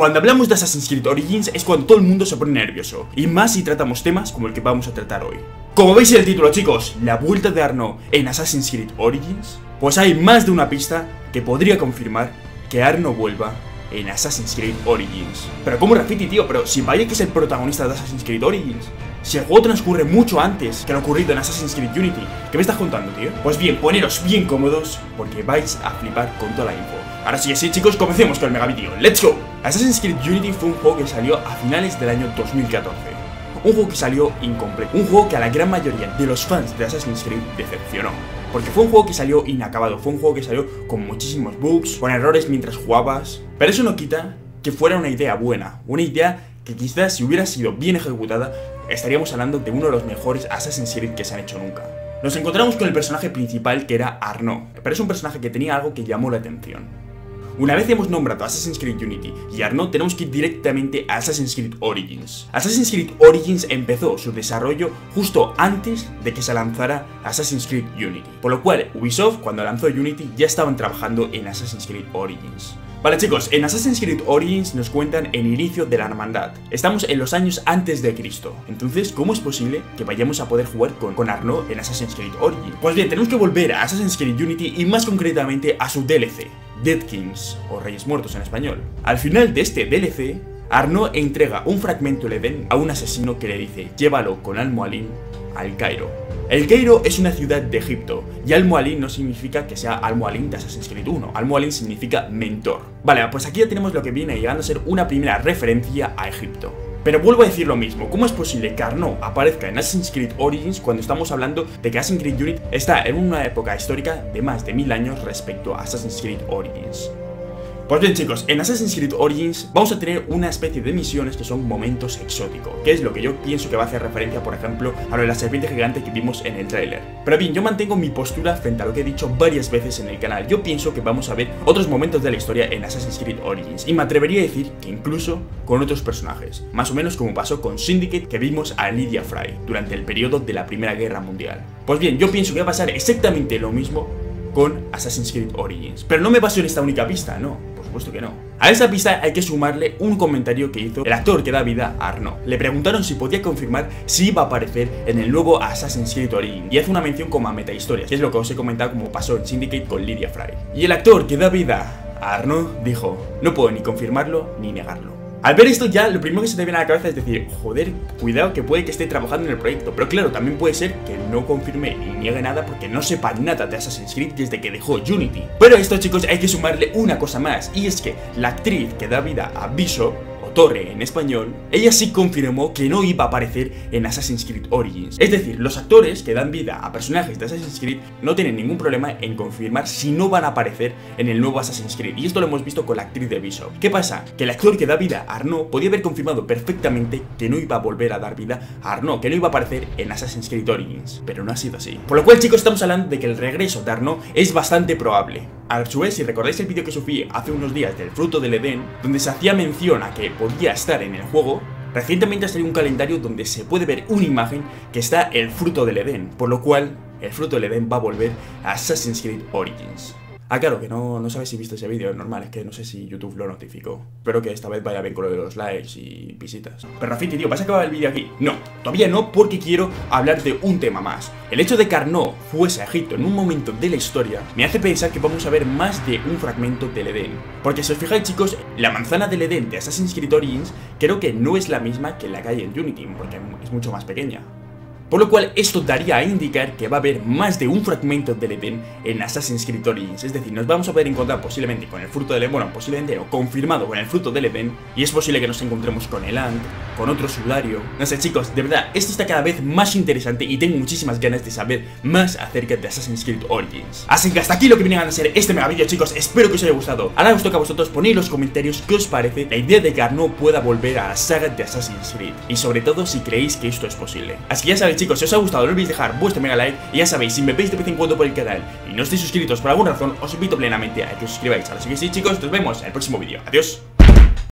Cuando hablamos de Assassin's Creed Origins es cuando todo el mundo se pone nervioso, y más si tratamos temas como el que vamos a tratar hoy. Como veis en el título chicos, la vuelta de Arno en Assassin's Creed Origins, pues hay más de una pista que podría confirmar que Arno vuelva en Assassin's Creed Origins. Pero como Rafiti, tío, pero si vaya que es el protagonista de Assassin's Creed Origins. Si el juego transcurre mucho antes que lo ocurrido en Assassin's Creed Unity, ¿qué me estás contando, tío? Pues bien, poneros bien cómodos porque vais a flipar con toda la info. Ahora sí, sí, chicos, comencemos con el megavideo. ¡Let's go! Assassin's Creed Unity fue un juego que salió a finales del año 2014. Un juego que salió incompleto. Un juego que a la gran mayoría de los fans de Assassin's Creed decepcionó. Porque fue un juego que salió inacabado, fue un juego que salió con muchísimos bugs, con errores mientras jugabas. Pero eso no quita que fuera una idea buena, una idea que quizás si hubiera sido bien ejecutada, estaríamos hablando de uno de los mejores Assassin's Creed que se han hecho nunca. Nos encontramos con el personaje principal que era Arnaud, pero es un personaje que tenía algo que llamó la atención. Una vez hemos nombrado Assassin's Creed Unity y Arno, tenemos que ir directamente a Assassin's Creed Origins. Assassin's Creed Origins empezó su desarrollo justo antes de que se lanzara Assassin's Creed Unity, por lo cual Ubisoft cuando lanzó Unity ya estaban trabajando en Assassin's Creed Origins. Vale chicos, en Assassin's Creed Origins nos cuentan el inicio de la hermandad. Estamos en los años antes de Cristo. Entonces, ¿cómo es posible que vayamos a poder jugar con, con Arnaud en Assassin's Creed Origins? Pues bien, tenemos que volver a Assassin's Creed Unity y más concretamente a su DLC, Dead Kings, o Reyes Muertos en español. Al final de este DLC, Arnaud entrega un fragmento Edén a un asesino que le dice, llévalo con Al-Mualim al Cairo. El Cairo es una ciudad de Egipto, y Al-Mualim no significa que sea Al-Mualim de Assassin's Creed 1, Al-Mualim significa mentor. Vale, pues aquí ya tenemos lo que viene llegando a ser una primera referencia a Egipto. Pero vuelvo a decir lo mismo, ¿cómo es posible que Arnaud aparezca en Assassin's Creed Origins cuando estamos hablando de que Assassin's Creed Unity está en una época histórica de más de mil años respecto a Assassin's Creed Origins? Pues bien chicos, en Assassin's Creed Origins vamos a tener una especie de misiones que son momentos exóticos, que es lo que yo pienso que va a hacer referencia, por ejemplo, a lo de la serpiente gigante que vimos en el tráiler. Pero bien, yo mantengo mi postura frente a lo que he dicho varias veces en el canal. Yo pienso que vamos a ver otros momentos de la historia en Assassin's Creed Origins, y me atrevería a decir que incluso con otros personajes, más o menos como pasó con Syndicate que vimos a Lydia Fry durante el periodo de la Primera Guerra Mundial. Pues bien, yo pienso que va a pasar exactamente lo mismo con Assassin's Creed Origins. Pero no me baso en esta única pista, no supuesto que no. A esa pista hay que sumarle un comentario que hizo el actor que da vida a Arno. Le preguntaron si podía confirmar si iba a aparecer en el nuevo Assassin's Creed Origins y hace una mención como a metahistorias, que es lo que os he comentado como pasó en Syndicate con Lydia Fry. Y el actor que da vida a Arno dijo, no puedo ni confirmarlo ni negarlo. Al ver esto ya lo primero que se te viene a la cabeza es decir, joder, cuidado que puede que esté trabajando en el proyecto. Pero claro, también puede ser que no confirme ni niegue nada porque no sepa nada de Assassin's Creed desde que dejó Unity. Pero a esto chicos hay que sumarle una cosa más y es que la actriz que da vida a Bishop Torre en español, ella sí confirmó que no iba a aparecer en Assassin's Creed Origins. Es decir, los actores que dan vida a personajes de Assassin's Creed no tienen ningún problema en confirmar si no van a aparecer en el nuevo Assassin's Creed. Y esto lo hemos visto con la actriz de Bishop. ¿Qué pasa? Que el actor que da vida a Arnaud podía haber confirmado perfectamente que no iba a volver a dar vida a Arnaud, que no iba a aparecer en Assassin's Creed Origins. Pero no ha sido así. Por lo cual, chicos, estamos hablando de que el regreso de Arnaud es bastante probable. A si recordáis el vídeo que subí hace unos días del fruto del Edén, donde se hacía mención a que podía estar en el juego, recientemente ha salido un calendario donde se puede ver una imagen que está el fruto del Edén, por lo cual el fruto del Edén va a volver a Assassin's Creed Origins. Ah, claro, que no, no sabes si visto ese vídeo, es normal, es que no sé si YouTube lo notificó. Espero que esta vez vaya bien con lo de los likes y visitas. Pero Rafiti, tío, ¿vas a acabar el vídeo aquí? No, todavía no, porque quiero hablar de un tema más. El hecho de que Arnaud fuese a Egipto en un momento de la historia me hace pensar que vamos a ver más de un fragmento del Edén. Porque si os fijáis, chicos, la manzana del Edén de Assassin's Creed Origins creo que no es la misma que la hay en Unity, porque es mucho más pequeña. Por lo cual esto daría a indicar que va a haber más de un fragmento del Edén en Assassin's Creed Origins, es decir, nos vamos a poder encontrar posiblemente con el fruto del Edén, bueno, posiblemente o confirmado con el fruto del Edén, y es posible que nos encontremos con el Ant, con otro sudario. No sé chicos, de verdad, esto está cada vez más interesante y tengo muchísimas ganas de saber más acerca de Assassin's Creed Origins. Así que hasta aquí lo que viene a ser este mega chicos, espero que os haya gustado. Ahora os toca a vosotros poner en los comentarios qué os parece la idea de que Arnaud pueda volver a la saga de Assassin's Creed, y sobre todo si creéis que esto es posible. Así que ya sabéis chicos, si os ha gustado no olvidéis dejar vuestro mega like y ya sabéis, si me veis de vez en cuando por el canal y no estáis suscritos por alguna razón, os invito plenamente a que os suscribáis. Así que sí chicos, nos vemos en el próximo vídeo. Adiós.